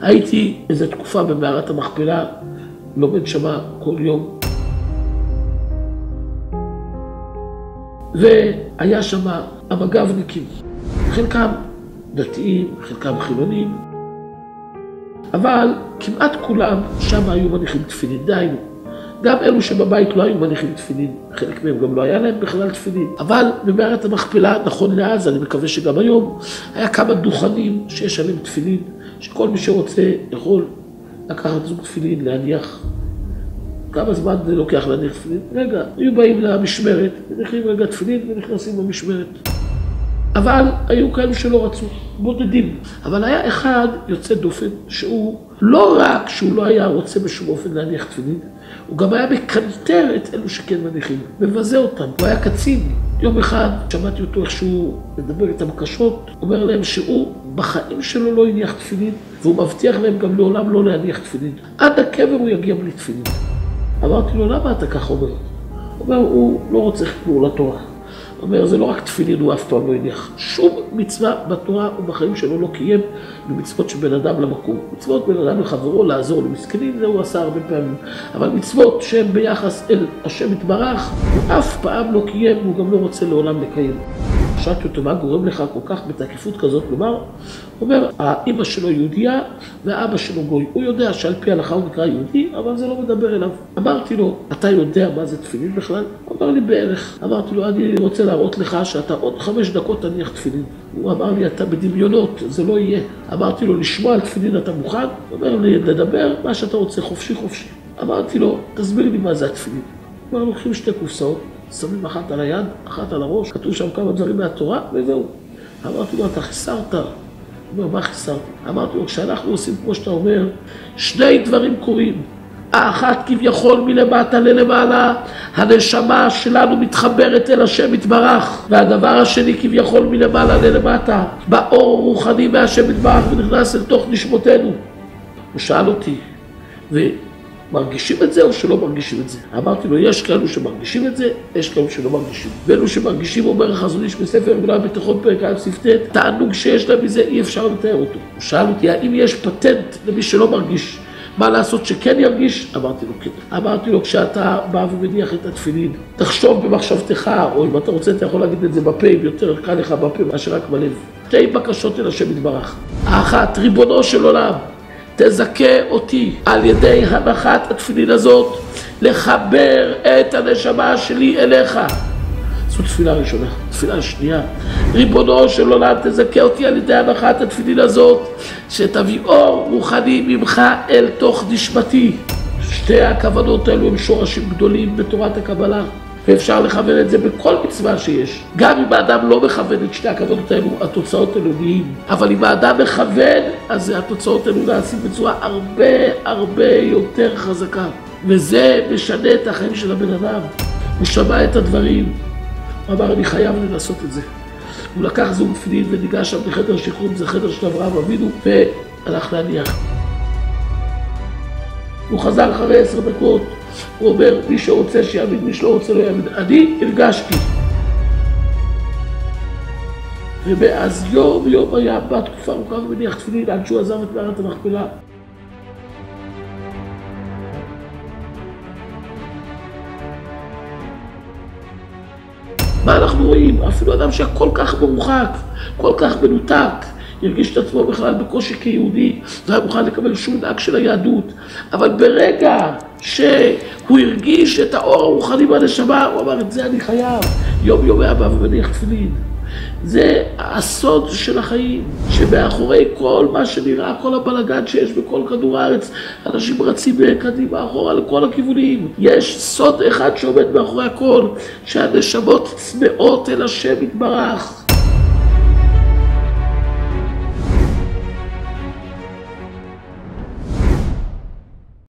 הייתי איזו תקופה במערת המכפלה, לומד שמה כל יום. והיה שם המג"בניקים, חלקם דתיים, חלקם חילונים, אבל כמעט כולם שם היו מניחים תפילין, דהיינו. גם אלו שבבית לא היו מניחים תפילין, חלק מהם גם לא היה להם בכלל תפילין. אבל במערת המכפלה, נכון לאז, אני מקווה שגם היום, היה כמה דוכנים שיש עליהם תפילין, שכל מי שרוצה יכול לקחת זוג תפילין, להניח. כמה זמן זה לוקח להניח תפילין? רגע, היו באים למשמרת, מניחים רגע תפילין ונכנסים למשמרת. אבל היו כאלו שלא רצו, בודדים. אבל היה אחד יוצא דופן, שהוא לא רק שהוא לא היה רוצה בשום אופן להניח תפילין, הוא גם היה מקנטר את אלו שכן מניחים, מבזה אותם. הוא היה קצין. יום אחד שמעתי אותו איך שהוא מדבר איתם קשות, אומר להם שהוא בחיים שלו לא הניח תפילין, והוא מבטיח להם גם לעולם לא להניח תפילין. עד הקבר הוא יגיע בלי תפילין. אמרתי לו, למה אתה ככה אומר? הוא אומר, הוא לא רוצה חיבור לתורה. אומר, זה לא רק תפילין, הוא אף פעם לא הניח. שום מצווה בתורה ובחיים שלו לא קיים במצוות של בן אדם למקום. מצוות בן אדם לחברו, לעזור למסכנים, זה הוא עשה הרבה פעמים. אבל מצוות שהן ביחס אל השם יתברך, הוא אף פעם לא קיים, והוא גם לא רוצה לעולם לקיים. שאלתי אותו, מה גורם לך כל כך בתקיפות כזאת לומר? הוא אומר, האימא שלו יהודייה והאבא שלו גוי. הוא יודע שעל פי ההלכה הוא נקרא יהודי, אבל זה לא מדבר אליו. אמרתי לו, אתה יודע מה זה תפילין בכלל? הוא אמר לי, בערך. אמרתי לו, אני רוצה להראות לך שאתה עוד חמש דקות תניח תפילין. הוא אמר לי, אתה בדמיונות, זה לא יהיה. אמרתי לו, לשמוע על תפילין אתה מוכן? הוא אומר לי, לדבר מה שאתה רוצה, חופשי חופשי. אמרתי לו, תסביר לי מה זה התפילין. הוא אמר, לוקחים שתי קופסאות. שמים אחת על היד, אחת על הראש, כתוב שם כמה דברים מהתורה, וזהו. אמרתי לו, אתה חיסרת. הוא אומר, מה חיסרתי? אמרתי לו, כשאנחנו עושים כמו שאתה אומר, שני דברים קורים. האחת כביכול מלמטה ללמעלה, הנשמה שלנו מתחברת אל השם יתברך, והדבר השני כביכול מלמעלה ללמטה, באור רוחני מהשם יתברך ונכנס אל תוך נשמותינו. הוא שאל אותי, מרגישים את זה או שלא מרגישים את זה? אמרתי לו, יש כאלו שמרגישים את זה, יש כאלו שלא מרגישים. ואלו שמרגישים, אומר החזון איש בספר אמונה בתיכון פרק א' ס"ט, תענוג שיש להם מזה, אי אפשר לתאר אותו. הוא שאל אותי, האם יש פטנט למי שלא מרגיש? מה לעשות שכן ירגיש? אמרתי לו כן. אמרתי לו, כשאתה בא ומניח את התפילין, תחשוב במחשבתך, או אם אתה רוצה, אתה יכול להגיד את זה בפה, אם יותר קל לך בפה מאשר רק בלב. שתי בקשות אל השם יתברך. האחת, ריבונו של עולם, תזכה אותי על ידי הנחת התפילין הזאת לחבר את הנשמה שלי אליך. זו תפילה ראשונה. תפילה שנייה, ריבונו של עולם תזכה אותי על ידי הנחת התפילין הזאת שתביא אור רוחני ממך אל תוך נשמתי. שתי הכוונות האלו הם שורשים גדולים בתורת הקבלה. ואפשר לכוון את זה בכל מצווה שיש. גם אם האדם לא מכוון את שתי הכוונות האלו, התוצאות האלו נהיים. אבל אם האדם מכוון, אז התוצאות האלו נעשים בצורה הרבה הרבה יותר חזקה. וזה משנה את החיים של הבן אדם. הוא שמע את הדברים, הוא אמר, אני חייב לנסות את זה. הוא לקח זוג תפילין וניגש שם לחדר שחרור, זה חדר של אברהם אבינו, והלך להניח. הוא חזר אחרי עשר דקות, הוא אומר, מי שרוצה שיאמין, מי שלא רוצה לא יאמין. אני הרגשתי. ומאז יום יום היה בא תקופה ארוכה ומניח תפילין עד שהוא עזב את מערת המכפלה. מה אנחנו רואים? אפילו אדם שהיה כל כך מרוחק, כל כך מנותק, הרגיש את עצמו בכלל בקושי כיהודי, לא היה מוכן לקבל שום דאג של היהדות. אבל ברגע שהוא הרגיש את האור הרוחני בנשמה, הוא אמר, את זה אני חייב. יום יום היה בא ומניח תפילין. זה הסוד של החיים, שמאחורי כל מה שנראה, כל הבלגן שיש בכל כדור הארץ, אנשים רצים קדימה, אחורה, לכל הכיוונים. יש סוד אחד שעומד מאחורי הכל, שהנשמות צמאות אל השם יתברך.